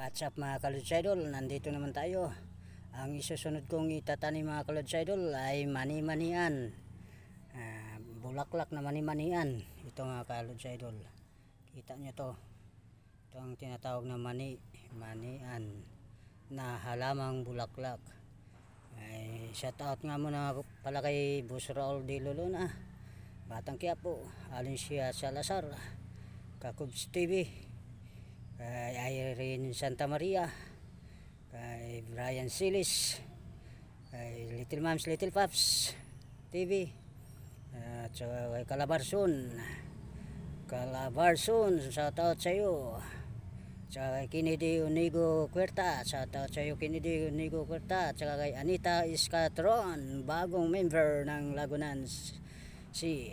What's up mga Kalods Idol? Nandito naman tayo. Ang isusunod kong itatanim mga Kalods Idol ay mani-manian. Ah, bulaklak na mani-manian. Ito mga Kalods Idol. Kita nyo to. Ito ang tinatawag na mani. Manian. Na halamang bulaklak. Ay, shout out nga muna pala kay Boss Raul de Lolona. Batang Quiapo. Alicia Salazar. Kakubs TV kay Irene Santa Maria. Kay Brian Silis. Kay Little Moms Little Paps TV at saka kay Calabarson Calabarson shout out sa iyo. Saka kay Kennedy Unigo Cuerta shout out sa iyo Kennedy Unigo Cuerta at kay Anita Iscatron bagong member ng Lagunan si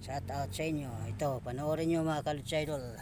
shout out sa inyo. Ito panoorin nyo mga Kalutsa Idol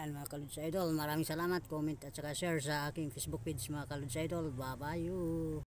Yan mga Kaluds Idol, maraming salamat, comment at saka share sa aking Facebook page mga Kaluds Idol. Bye bye you.